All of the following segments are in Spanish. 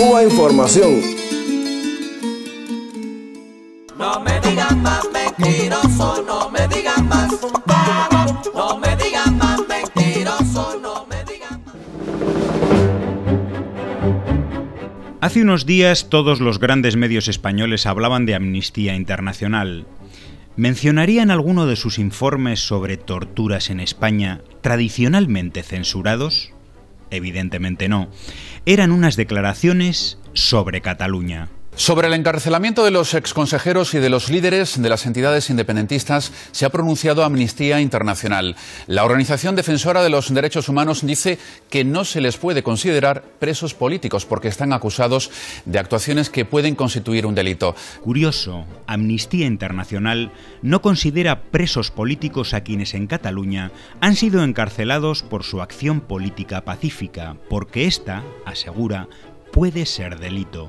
Cuba Información. No me digan más mentiroso, no me digan más. No me digan más mentiroso, no me digan más. Hace unos días todos los grandes medios españoles hablaban de Amnistía Internacional. ¿Mencionarían alguno de sus informes sobre torturas en España tradicionalmente censurados? Evidentemente no. Eran unas declaraciones sobre Cataluña. Sobre el encarcelamiento de los exconsejeros y de los líderes de las entidades independentistas se ha pronunciado Amnistía Internacional. La organización defensora de los derechos humanos dice que no se les puede considerar presos políticos porque están acusados de actuaciones que pueden constituir un delito. Curioso, Amnistía Internacional no considera presos políticos a quienes en Cataluña han sido encarcelados por su acción política pacífica, porque esta, asegura, puede ser delito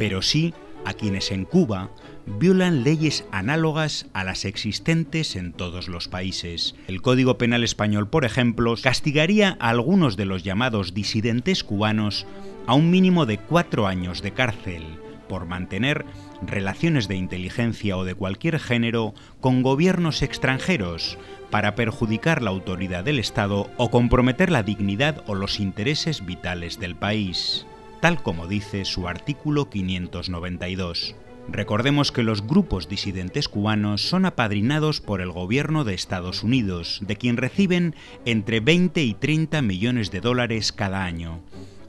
pero sí a quienes en Cuba violan leyes análogas a las existentes en todos los países. El Código Penal español, por ejemplo, castigaría a algunos de los llamados disidentes cubanos a un mínimo de cuatro años de cárcel por mantener relaciones de inteligencia o de cualquier género con gobiernos extranjeros para perjudicar la autoridad del Estado o comprometer la dignidad o los intereses vitales del país tal como dice su artículo 592. Recordemos que los grupos disidentes cubanos son apadrinados por el gobierno de Estados Unidos, de quien reciben entre 20 y 30 millones de dólares cada año.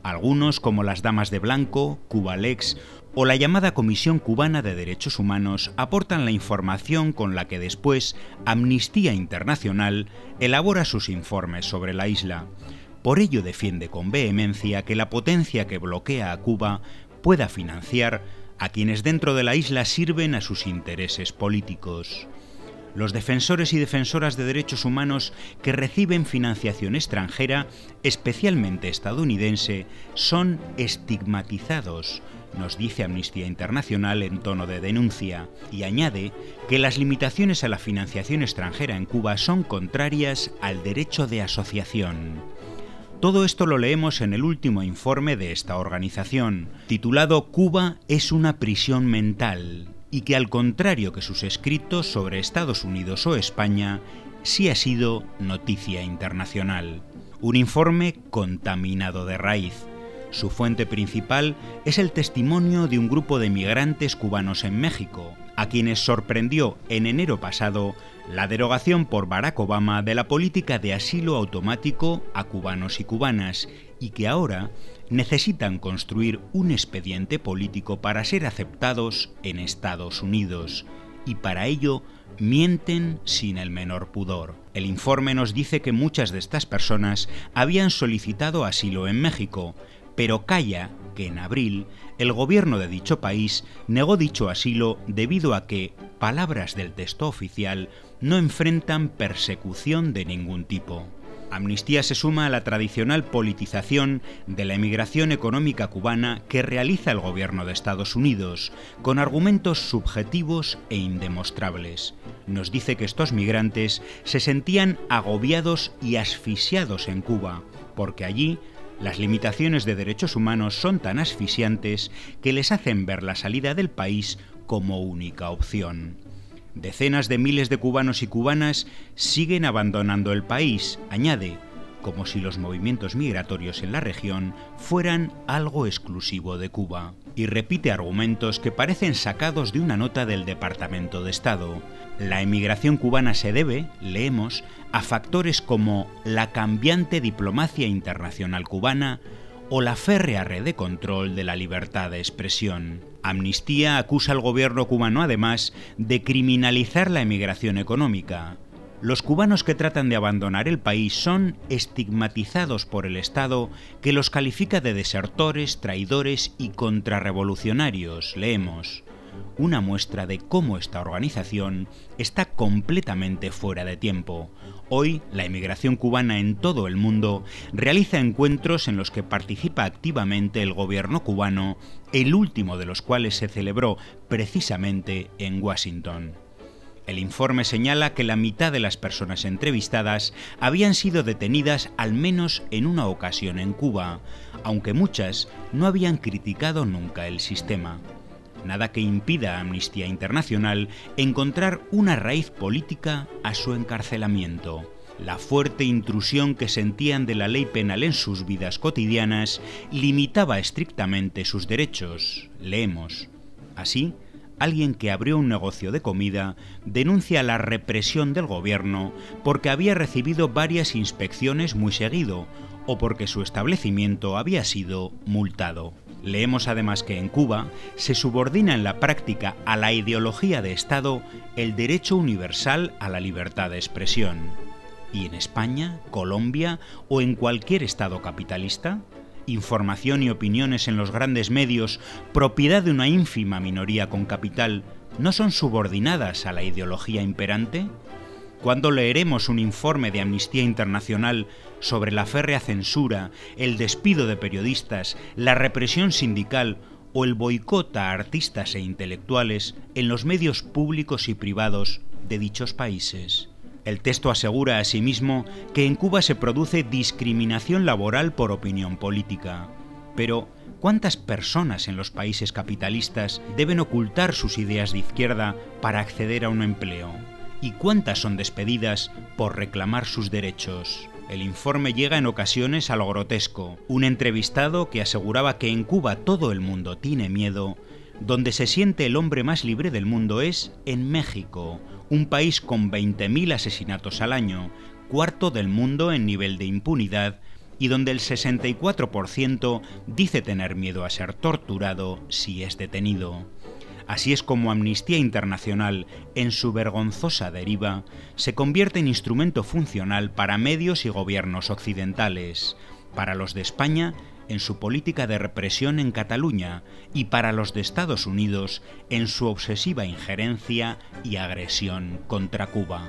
Algunos, como las Damas de Blanco, Cubalex o la llamada Comisión Cubana de Derechos Humanos, aportan la información con la que después Amnistía Internacional elabora sus informes sobre la isla. Por ello defiende con vehemencia que la potencia que bloquea a Cuba pueda financiar a quienes dentro de la isla sirven a sus intereses políticos. Los defensores y defensoras de derechos humanos que reciben financiación extranjera, especialmente estadounidense, son estigmatizados, nos dice Amnistía Internacional en tono de denuncia, y añade que las limitaciones a la financiación extranjera en Cuba son contrarias al derecho de asociación. Todo esto lo leemos en el último informe de esta organización, titulado Cuba es una prisión mental, y que al contrario que sus escritos sobre Estados Unidos o España, sí ha sido noticia internacional. Un informe contaminado de raíz. Su fuente principal es el testimonio de un grupo de migrantes cubanos en México, a quienes sorprendió en enero pasado la derogación por Barack Obama de la política de asilo automático a cubanos y cubanas y que ahora necesitan construir un expediente político para ser aceptados en Estados Unidos y para ello mienten sin el menor pudor. El informe nos dice que muchas de estas personas habían solicitado asilo en México, pero calla que en abril el gobierno de dicho país negó dicho asilo debido a que, palabras del texto oficial, no enfrentan persecución de ningún tipo. Amnistía se suma a la tradicional politización de la emigración económica cubana que realiza el gobierno de Estados Unidos, con argumentos subjetivos e indemostrables. Nos dice que estos migrantes se sentían agobiados y asfixiados en Cuba, porque allí las limitaciones de derechos humanos son tan asfixiantes que les hacen ver la salida del país como única opción. Decenas de miles de cubanos y cubanas siguen abandonando el país, añade, como si los movimientos migratorios en la región fueran algo exclusivo de Cuba. Y repite argumentos que parecen sacados de una nota del Departamento de Estado. La emigración cubana se debe, leemos, a factores como la cambiante diplomacia internacional cubana o la férrea red de control de la libertad de expresión. Amnistía acusa al gobierno cubano además de criminalizar la emigración económica. Los cubanos que tratan de abandonar el país son estigmatizados por el Estado que los califica de desertores, traidores y contrarrevolucionarios, leemos una muestra de cómo esta organización está completamente fuera de tiempo. Hoy, la emigración cubana en todo el mundo realiza encuentros en los que participa activamente el gobierno cubano, el último de los cuales se celebró precisamente en Washington. El informe señala que la mitad de las personas entrevistadas habían sido detenidas al menos en una ocasión en Cuba, aunque muchas no habían criticado nunca el sistema. Nada que impida a Amnistía Internacional encontrar una raíz política a su encarcelamiento. La fuerte intrusión que sentían de la ley penal en sus vidas cotidianas limitaba estrictamente sus derechos. Leemos. Así, alguien que abrió un negocio de comida denuncia la represión del gobierno porque había recibido varias inspecciones muy seguido o porque su establecimiento había sido multado. Leemos además que en Cuba se subordina en la práctica a la ideología de Estado el derecho universal a la libertad de expresión. ¿Y en España, Colombia o en cualquier Estado capitalista? Información y opiniones en los grandes medios, propiedad de una ínfima minoría con capital, ¿no son subordinadas a la ideología imperante? ¿Cuándo leeremos un informe de Amnistía Internacional sobre la férrea censura, el despido de periodistas, la represión sindical o el boicot a artistas e intelectuales en los medios públicos y privados de dichos países? El texto asegura asimismo que en Cuba se produce discriminación laboral por opinión política. Pero, ¿cuántas personas en los países capitalistas deben ocultar sus ideas de izquierda para acceder a un empleo? ¿Y cuántas son despedidas por reclamar sus derechos? El informe llega en ocasiones a lo grotesco. Un entrevistado que aseguraba que en Cuba todo el mundo tiene miedo, donde se siente el hombre más libre del mundo es en México, un país con 20.000 asesinatos al año, cuarto del mundo en nivel de impunidad y donde el 64% dice tener miedo a ser torturado si es detenido. Así es como Amnistía Internacional, en su vergonzosa deriva, se convierte en instrumento funcional para medios y gobiernos occidentales, para los de España en su política de represión en Cataluña y para los de Estados Unidos en su obsesiva injerencia y agresión contra Cuba.